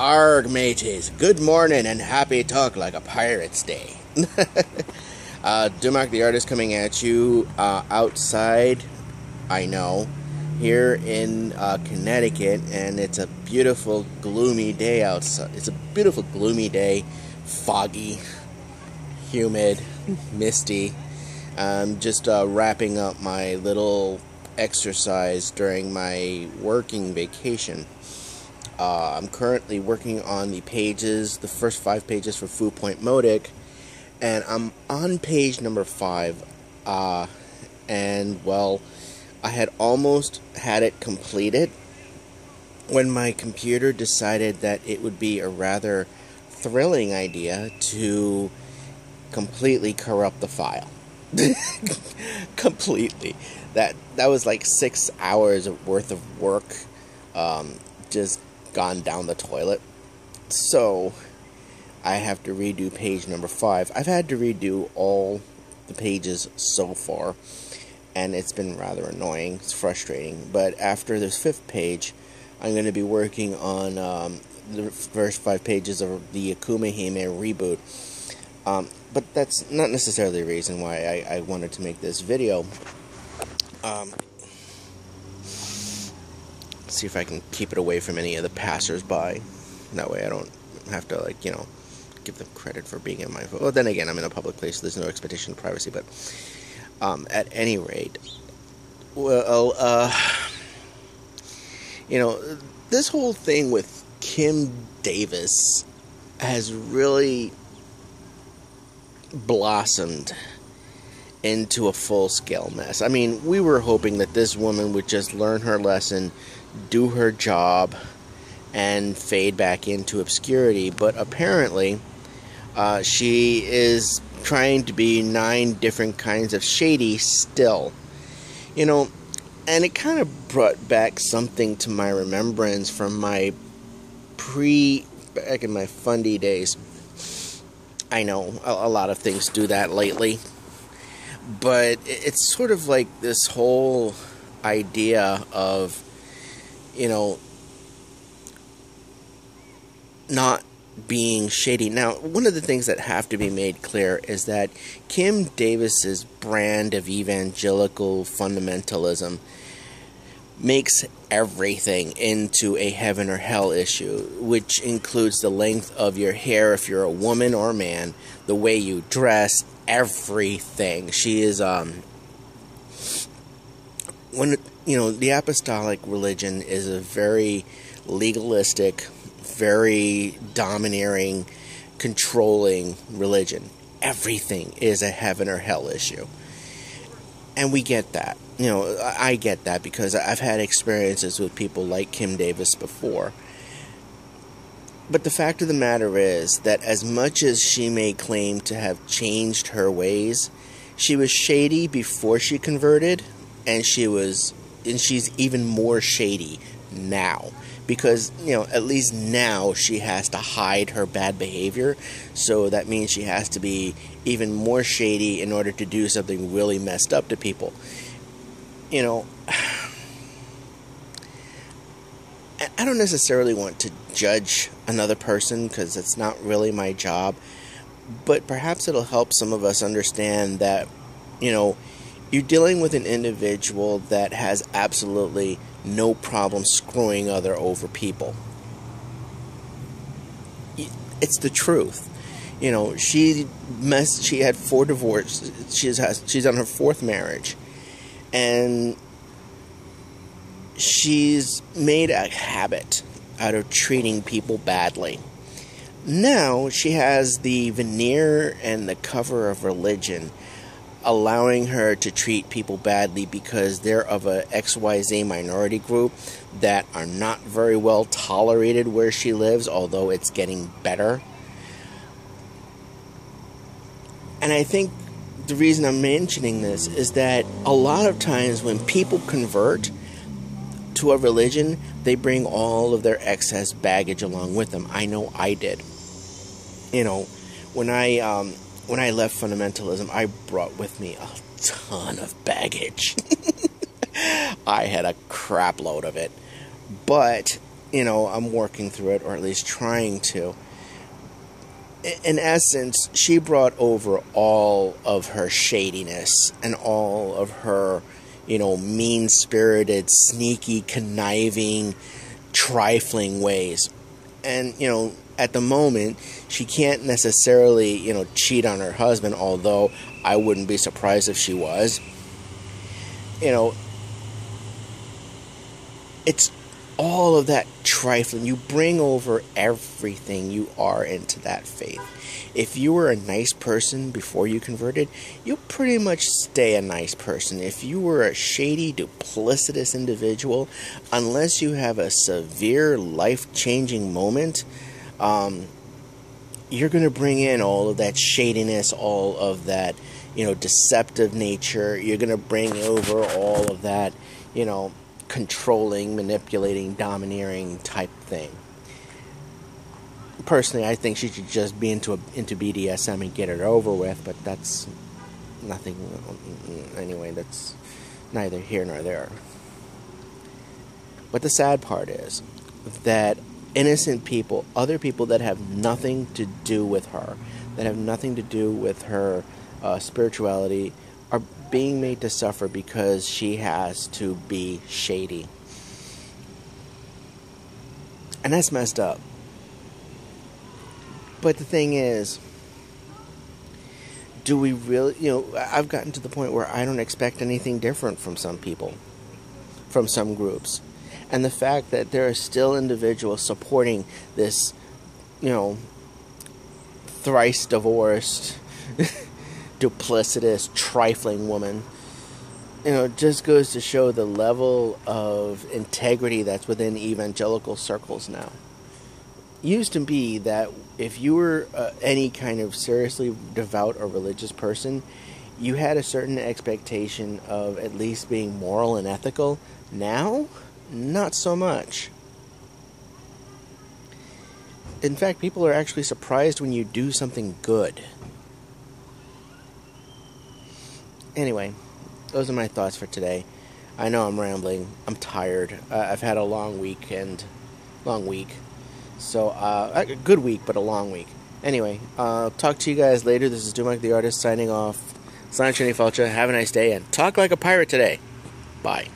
Arg, mateys. Good morning and happy talk like a pirate's day. uh, Dumac the artist coming at you uh, outside, I know, here in uh, Connecticut, and it's a beautiful, gloomy day outside. It's a beautiful, gloomy day, foggy, humid, misty. I'm just uh, wrapping up my little exercise during my working vacation. Uh, I'm currently working on the pages, the first five pages for Fu Point Modic, and I'm on page number five. Uh, and well, I had almost had it completed when my computer decided that it would be a rather thrilling idea to completely corrupt the file. completely. That that was like six hours worth of work. Um, just gone down the toilet. So, I have to redo page number five. I've had to redo all the pages so far, and it's been rather annoying. It's frustrating. But after this fifth page, I'm going to be working on um, the first five pages of the Akuma Hime reboot. Um, but that's not necessarily the reason why I, I wanted to make this video. Um, see if I can keep it away from any of the passersby. That way I don't have to, like, you know, give them credit for being in my. Well, then again, I'm in a public place, so there's no expectation of privacy, but um, at any rate, well, uh, you know, this whole thing with Kim Davis has really blossomed into a full scale mess. I mean, we were hoping that this woman would just learn her lesson, do her job, and fade back into obscurity, but apparently, uh, she is trying to be nine different kinds of shady still. You know, and it kind of brought back something to my remembrance from my pre back in my fundy days. I know a, a lot of things do that lately but it's sort of like this whole idea of you know not being shady. Now, one of the things that have to be made clear is that Kim Davis's brand of evangelical fundamentalism makes everything into a heaven or hell issue, which includes the length of your hair if you're a woman or a man, the way you dress, everything. She is um when you know the apostolic religion is a very legalistic, very domineering, controlling religion. Everything is a heaven or hell issue. And we get that. You know, I get that because I've had experiences with people like Kim Davis before but the fact of the matter is that as much as she may claim to have changed her ways, she was shady before she converted, and she was and she's even more shady now. Because you know at least now she has to hide her bad behavior. So that means she has to be even more shady in order to do something really messed up to people. You know I don't necessarily want to judge another person because it's not really my job, but perhaps it'll help some of us understand that, you know, you're dealing with an individual that has absolutely no problem screwing other over people. It's the truth. You know, she mess. She had four divorces. She's has. She's on her fourth marriage, and she's made a habit out of treating people badly. Now she has the veneer and the cover of religion allowing her to treat people badly because they're of a XYZ minority group that are not very well tolerated where she lives, although it's getting better. And I think the reason I'm mentioning this is that a lot of times when people convert, to a religion, they bring all of their excess baggage along with them. I know I did. You know, when I um, when I left fundamentalism, I brought with me a ton of baggage. I had a crap load of it, but you know, I'm working through it, or at least trying to. In essence, she brought over all of her shadiness and all of her, you know, mean spirited, sneaky, conniving, trifling ways. And, you know, at the moment, she can't necessarily, you know, cheat on her husband, although I wouldn't be surprised if she was. You know, it's all of that trifling. You bring over everything you are into that faith. If you were a nice person before you converted, you'll pretty much stay a nice person. If you were a shady, duplicitous individual, unless you have a severe life changing moment, um, you're going to bring in all of that shadiness, all of that, you know, deceptive nature. You're going to bring over all of that, you know, controlling, manipulating, domineering type thing. Personally, I think she should just be into a, into BDSM and get it over with, but that's nothing. Anyway, that's neither here nor there. But the sad part is that innocent people, other people that have nothing to do with her, that have nothing to do with her uh, spirituality, are being made to suffer because she has to be shady. And that's messed up. But the thing is, do we really, you know, I've gotten to the point where I don't expect anything different from some people, from some groups. And the fact that there are still individuals supporting this, you know, thrice divorced duplicitous, trifling woman. You know, just goes to show the level of integrity that's within evangelical circles now. used to be that if you were uh, any kind of seriously devout or religious person, you had a certain expectation of at least being moral and ethical. Now, not so much. In fact, people are actually surprised when you do something good. Anyway, those are my thoughts for today. I know I'm rambling. I'm tired. Uh, I've had a long weekend, long week. So uh, a good week, but a long week. Anyway, uh, talk to you guys later. This is Dumac the artist signing off. Sign Falcha. Have a nice day and talk like a pirate today. Bye.